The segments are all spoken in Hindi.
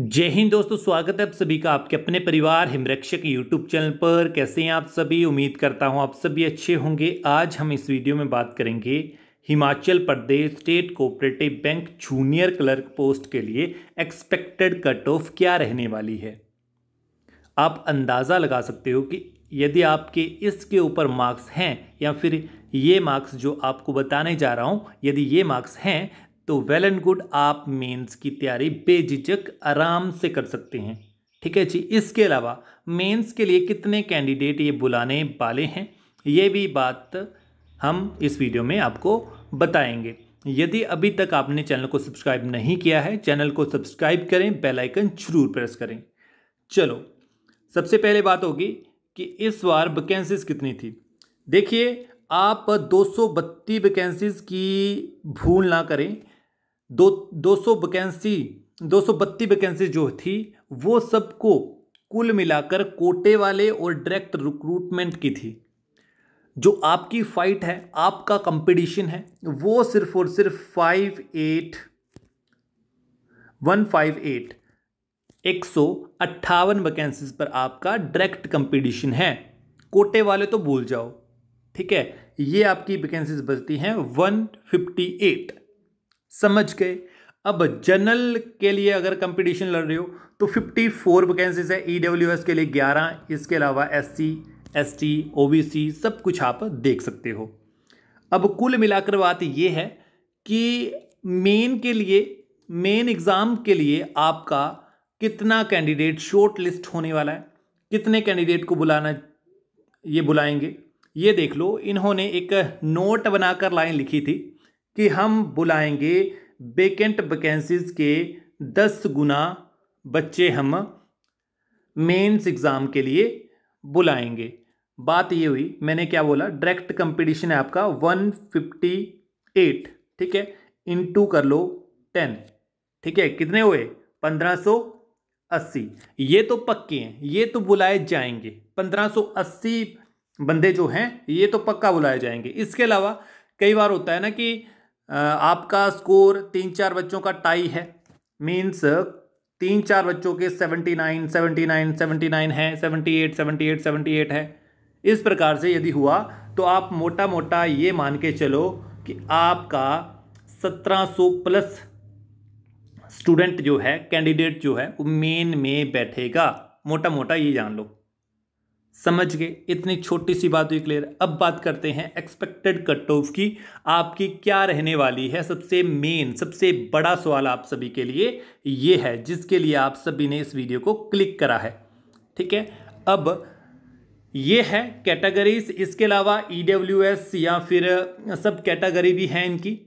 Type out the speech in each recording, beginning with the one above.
जय हिंद दोस्तों, स्वागत है आप सभी का आपके अपने परिवार हिमरक्षक यूट्यूब चैनल पर। कैसे हैं आप सभी? उम्मीद करता हूँ आप सभी अच्छे होंगे। आज हम इस वीडियो में बात करेंगे Himachal Pradesh state cooperative bank junior clerk post के लिए एक्सपेक्टेड कट ऑफ़ क्या रहने वाली है। आप अंदाज़ा लगा सकते हो कि यदि आपके इसके ऊपर मार्क्स हैं या फिर ये मार्क्स जो आपको बताने जा रहा हूँ, यदि ये मार्क्स हैं तो वेल एंड गुड आप मेंस की तैयारी बेझिझक आराम से कर सकते हैं। ठीक है जी? इसके अलावा मेंस के लिए कितने कैंडिडेट ये बुलाने वाले हैं, ये भी बात हम इस वीडियो में आपको बताएँगे। यदि अभी तक आपने चैनल को सब्सक्राइब नहीं किया है, चैनल को सब्सक्राइब करें बेल आइकन ज़रूर प्रेस करें। चलो, सबसे पहले बात होगी कि इस बार वैकेंसीज कितनी थी। देखिए, आप दो सौ बत्तीस वैकेंसीज की भूल ना करें दो दो सौ वैकेंसी, दो सौ बत्ती वैकेंसी जो थी, वो सबको कुल मिलाकर कोटे वाले और डायरेक्ट रिक्रूटमेंट की थी। जो आपकी फाइट है, आपका कंपटीशन है, वो सिर्फ़ और सिर्फ़ five eight one five eight एक सौ अट्ठावन वैकेंसीज पर आपका डायरेक्ट कंपटीशन है। कोटे वाले तो भूल जाओ, ठीक है? ये आपकी वैकेंसीज बचती हैं वन फिफ्टी एट समझ गए अब जनरल के लिए अगर कंपटीशन लड़ रहे हो तो 54 फोर वैकेंसीज है ईडब्ल्यू e के लिए 11 इसके अलावा S C SC ST OBC सब कुछ आप देख सकते हो। अब कुल मिलाकर बात ये है कि मेन के लिए मेन एग्ज़ाम के लिए आपका कितना कैंडिडेट शॉर्ट लिस्ट होने वाला है, कितने कैंडिडेट को बुलाना, ये बुलाएँगे, ये देख लो। इन्होंने एक नोट बनाकर लाइन लिखी थी कि हम बुलाएँगे वेकेंट वैकेंसीज के दस गुना बच्चे हम मेंस एग्ज़ाम के लिए बुलाएँगे। बात ये हुई, मैंने क्या बोला? डायरेक्ट कंपटीशन है आपका वन फिफ्टी एट ठीक है? इनटू कर लो टेन ठीक है? कितने हुए? पंद्रह सौ अस्सी। ये तो पक्के हैं, ये तो बुलाए जाएँगे। पंद्रह सौ अस्सी बंदे जो हैं, ये तो पक्का बुलाए जाएँगे। इसके अलावा कई बार होता है ना कि आपका स्कोर तीन चार बच्चों का टाई है। मीन्स तीन चार बच्चों के seventy nine seventy nine seventy nine है seventy eight seventy eight seventy eight है। इस प्रकार से यदि हुआ तो आप मोटा मोटा ये मान के चलो कि आपका सत्रह सौ प्लस स्टूडेंट जो है, कैंडिडेट जो है, वो मेन में बैठेगा। मोटा मोटा ये जान लो। समझ गए। इतनी छोटी सी बात हुई क्लियर अब बात करते हैं एक्सपेक्टेड कट ऑफ़ की। आपकी क्या रहने वाली है? सबसे मेन सबसे बड़ा सवाल आप सभी के लिए ये है, जिसके लिए आप सभी ने इस वीडियो को क्लिक करा है। ठीक है? अब ये है कैटेगरीज इसके अलावा ई e या फिर सब कैटेगरी भी हैं इनकी।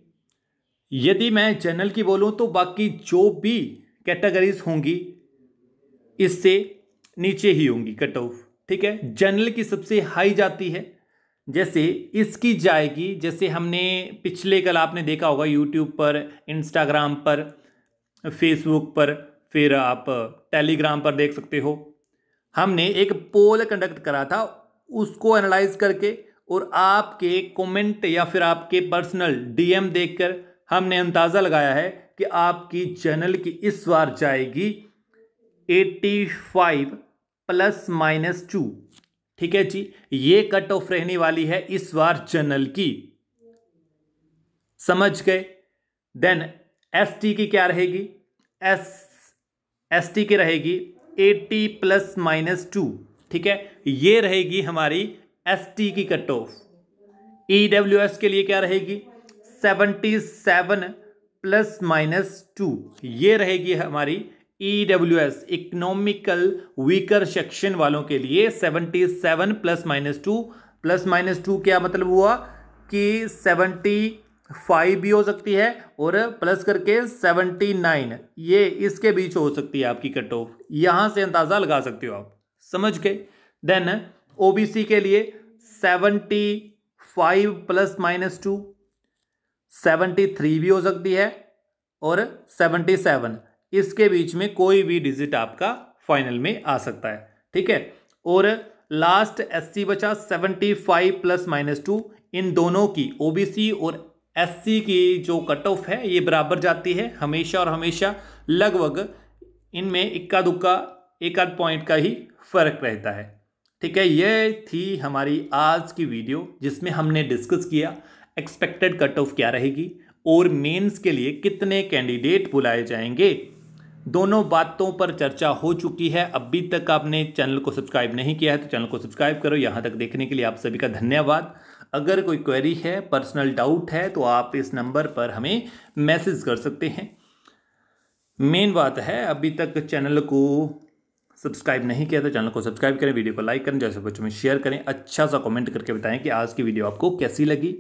यदि मैं जनरल की बोलूँ तो बाकी जो भी कैटेगरीज होंगी, इससे नीचे ही होंगी कट ऑफ़ ठीक है? जनरल की सबसे हाई जाती है। जैसे इसकी जाएगी, जैसे हमने पिछले कल आपने देखा होगा यूट्यूब पर इंस्टाग्राम पर फेसबुक पर, फिर आप टेलीग्राम पर देख सकते हो। हमने एक पोल कंडक्ट करा था, उसको एनालाइज करके और आपके कमेंट या फिर आपके पर्सनल डीएम देखकर हमने अंदाज़ा लगाया है कि आपकी चैनल की इस बार जाएगी 85 प्लस माइनस टू। ठीक है जी, ये कट ऑफ़ रहने वाली है इस बार जनरल की। समझ गए? देन एस टी की क्या रहेगी? एस एस टी की रहेगी एटी प्लस माइनस टू। ठीक है, ये रहेगी हमारी एस टी की cut off. E W S के लिए क्या रहेगी? Seventy seven plus minus two. ये रहेगी हमारी E W S economical weaker section वालों के लिए seventy seven plus minus two plus minus two क्या मतलब हुआ? कि सेवेंटी फाइव भी हो सकती है और प्लस करके सेवेंटी नाइन ये इसके बीच हो सकती है आपकी कट ऑफ़ यहाँ से अंदाज़ा लगा सकते हो आप. समझ गए? देन ओबीसी के लिए seventy five plus minus two seventy three भी हो सकती है और सेवेंटी सेवन इसके बीच में कोई भी डिजिट आपका फाइनल में आ सकता है, ठीक है? और लास्ट एससी बचा seventy five plus minus two इन दोनों की ओबीसी और एससी की जो कट ऑफ़ है, ये बराबर जाती है हमेशा और हमेशा, लगभग इनमें इक्का दुक्का, एक आध पॉइंट का ही फ़र्क रहता है, ठीक है? ये थी हमारी आज की वीडियो जिसमें हमने डिस्कस किया एक्सपेक्टेड कट ऑफ़ क्या रहेगी और मेंस के लिए कितने कैंडिडेट बुलाए जाएँगे। दोनों बातों पर चर्चा हो चुकी है। अभी तक आपने चैनल को सब्सक्राइब नहीं किया है तो चैनल को सब्सक्राइब करो। यहाँ तक देखने के लिए आप सभी का धन्यवाद। अगर कोई क्वेरी है पर्सनल डाउट है तो आप इस नंबर पर हमें मैसेज कर सकते हैं। मेन बात है, अभी तक चैनल को सब्सक्राइब नहीं किया तो चैनल को सब्सक्राइब करें, वीडियो को लाइक करें जैसे बच्चों में शेयर करें। अच्छा सा कमेंट करके बताएँ कि आज की वीडियो आपको कैसी लगी।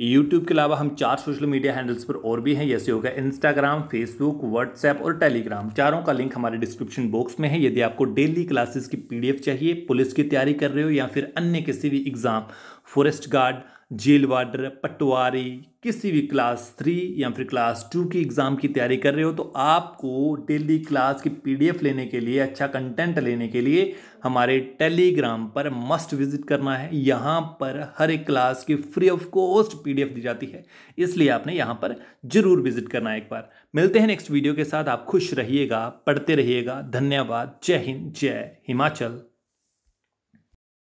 यूट्यूब के अलावा हम चार सोशल मीडिया हैंडल्स पर और भी हैं। जैसे होगा इंस्टाग्राम फेसबुक व्हाट्सएप और टेलीग्राम चारों का लिंक हमारे डिस्क्रिप्शन बॉक्स में है। यदि आपको डेली क्लासेस की पीडीएफ चाहिए, पुलिस की तैयारी कर रहे हो या फिर अन्य किसी भी exam forest guard jail warder, patwari, किसी भी क्लास थ्री या फिर क्लास टू की एग्ज़ाम की तैयारी कर रहे हो तो आपको डेली क्लास की पीडीएफ लेने के लिए अच्छा कंटेंट लेने के लिए हमारे टेलीग्राम पर मस्ट विज़िट करना है। यहाँ पर हर एक क्लास की फ्री ऑफ़ कॉस्ट पीडीएफ दी जाती है। इसलिए आपने यहाँ पर ज़रूर विज़िट करना है एक बार। मिलते हैं नेक्स्ट वीडियो के साथ। आप खुश रहिएगा, पढ़ते रहिएगा। धन्यवाद। जय हिंद, जय हिमाचल।